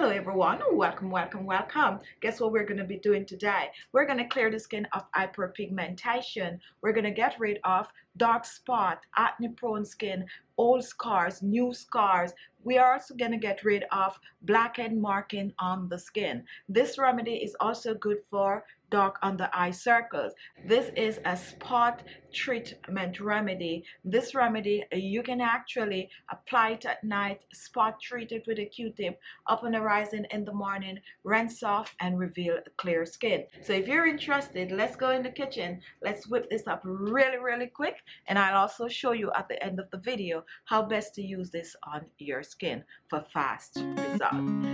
Hello everyone, welcome, welcome, welcome. Guess what we're going to be doing today? We're going to clear the skin of hyperpigmentation. We're going to get rid of dark spot, acne prone skin, old scars, new scars. We are also going to get rid of blackhead marking on the skin. This remedy is also good for dark under eye circles. This is a spot treatment remedy. This remedy, uh, you can actually apply it at night, spot treat it with a Q-tip, up and arising in the morning, rinse off and reveal clear skin. So if you're interested, let's go in the kitchen. Let's whip this up really, really quick. And I'll also show you at the end of the video how best to use this on your skin for fast results.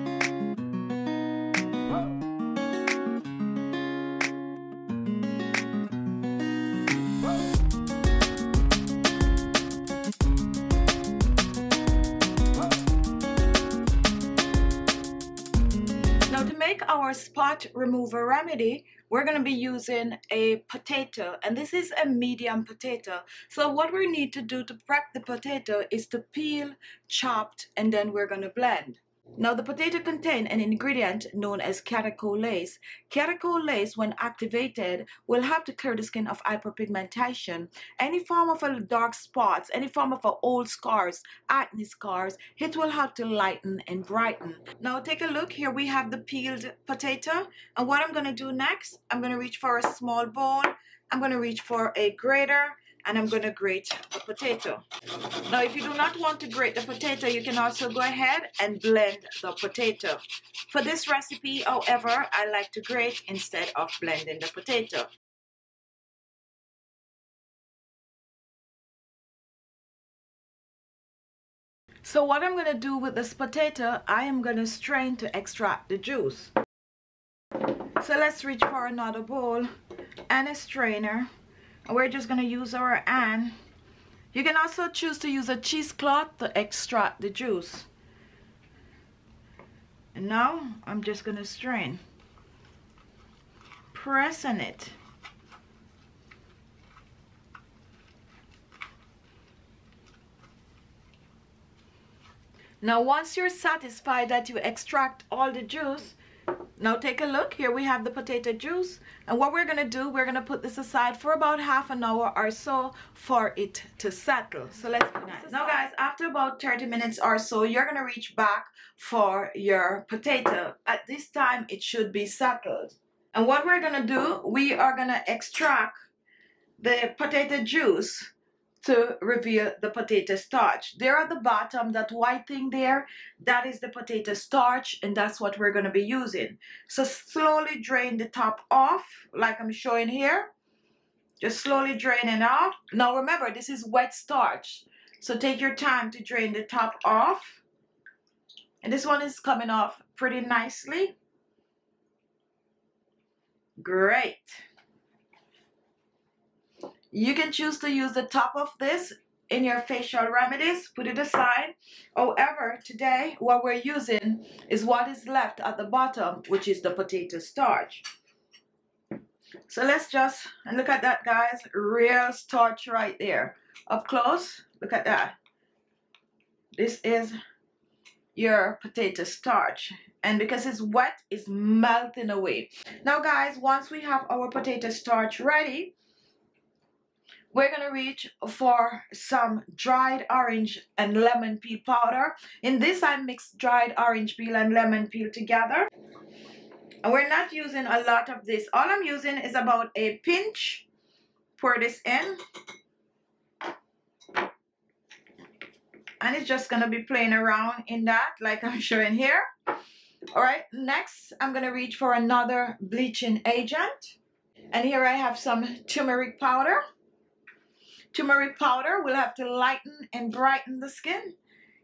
Our spot remover remedy, we're going to be using a potato and this is a medium potato. So what we need to do to prep the potato is to peel, chopped, and then we're going to blend. Now the potato contains an ingredient known as catecholase. Catecholase when activated will help to clear the skin of hyperpigmentation. Any form of a dark spots, any form of a old scars, acne scars, it will help to lighten and brighten. Now take a look here we have the peeled potato and what I'm going to do next, I'm going to reach for a small bowl. I'm going to reach for a grater and I'm going to grate the potato. Now if you do not want to grate the potato, you can also go ahead and blend the potato. For this recipe, however, I like to grate instead of blending the potato. So what I'm going to do with this potato, I am going to strain to extract the juice. So let's reach for another bowl and a strainer we're just going to use our hand you can also choose to use a cheesecloth to extract the juice. And now I'm just going to strain pressing it. Now once you're satisfied that you extract all the juice, now take a look. Here we have the potato juice. And what we're going to do, we're going to put this aside for about half an hour or so for it to settle. So let's do that. Now guys, after about 30 minutes or so, you're going to reach back for your potato. At this time, it should be settled. And what we're going to do, we are going to extract the potato juice to reveal the potato starch. There at the bottom, that white thing there, that is the potato starch and that's what we're going to be using. So slowly drain the top off like I'm showing here. Just slowly drain it off. Now remember, this is wet starch. So take your time to drain the top off. And this one is coming off pretty nicely. Great. You can choose to use the top of this in your facial remedies, put it aside. However, today what we're using is what is left at the bottom, which is the potato starch. So let's just, and look at that guys, real starch right there. Up close, look at that. This is your potato starch and because it's wet it's melting away now guys once we have our potato starch ready we're to reach for some dried orange and lemon peel powder. In this, I mixed dried orange peel and lemon peel together. And we're not using a lot of this. All I'm using is about a pinch. Pour this in. And it's just to be playing around in that like I'm showing here. Alright, next I'm to reach for another bleaching agent. And here I have some turmeric powder. Turmeric powder will have to lighten and brighten the skin.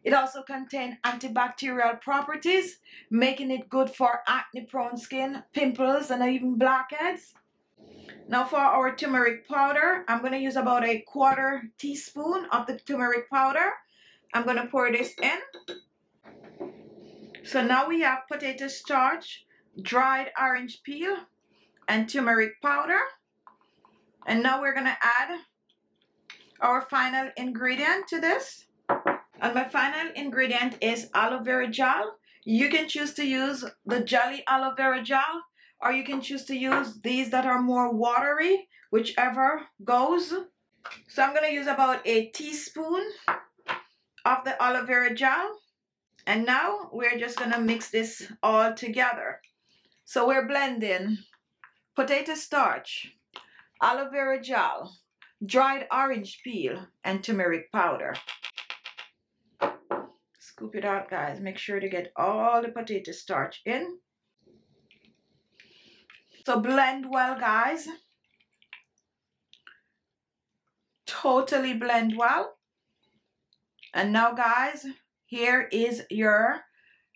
It also contains antibacterial properties, making it good for acne-prone skin, pimples, and even blackheads. Now for our turmeric powder, I'm going to use about a quarter teaspoon of the turmeric powder. I'm going to pour this in. So now we have potato starch, dried orange peel, and turmeric powder. And now we're going to add our final ingredient to this. And my final ingredient is aloe vera gel. You can choose to use the jelly aloe vera gel or you can choose to use these that are more watery, whichever goes. So I'm going to use about a teaspoon of the aloe vera gel. And now we're just going to mix this all together. So we're blending potato starch, aloe vera gel, dried orange peel, and turmeric powder. Scoop it out, guys. Make sure to get all the potato starch in. So blend well, guys. Totally blend well. And now, guys, here is your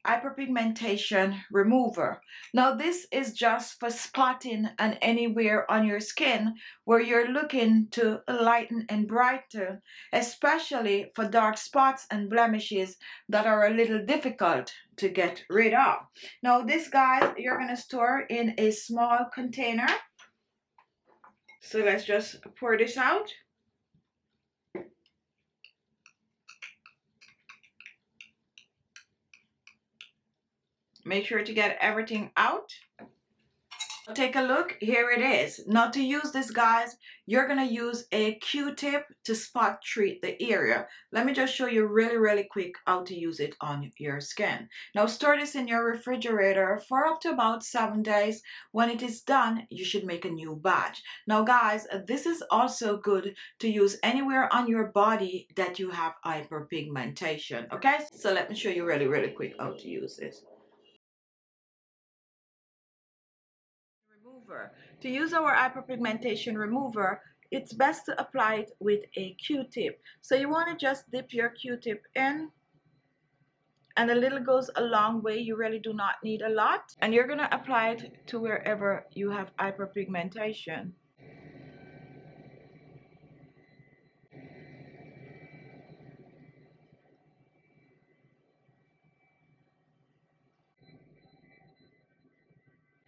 hyperpigmentation remover. Now this is just for spotting and anywhere on your skin where you're looking to lighten and brighten, especially for dark spots and blemishes that are a little difficult to get rid of. Now this guys you're to store in a small container. So let's just pour this out. Make sure to get everything out. Take a look, here it is. Now to use this guys, you're gonna use a Q-tip to spot treat the area. Let me just show you really, really quick how to use it on your skin. Now store this in your refrigerator for up to about seven days. When it is done, you should make a new batch. Now guys, this is also good to use anywhere on your body that you have hyperpigmentation, okay? So let me show you really, really quick how to use this. Remover. To use our hyperpigmentation remover, it's best to apply it with a Q-tip. So you want to just dip your Q-tip in and a little goes a long way. You really do not need a lot. And you're going to apply it to wherever you have hyperpigmentation.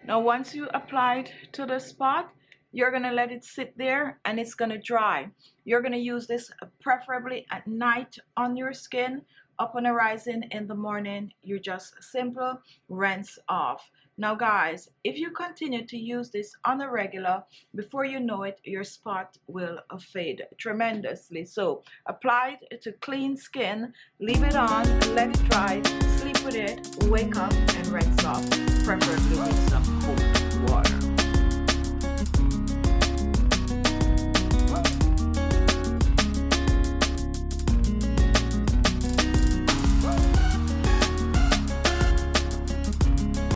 Now once you apply it to the spot, you're going to let it sit there and it's going to dry. You're going to use this preferably at night on your skin. Upon arising in the morning, you just simple rinse off. Now guys, if you continue to use this on a regular, before you know it, your spot will fade tremendously. So apply it to clean skin, leave it on, let it dry, sleep with it, wake up and rinse off, preferably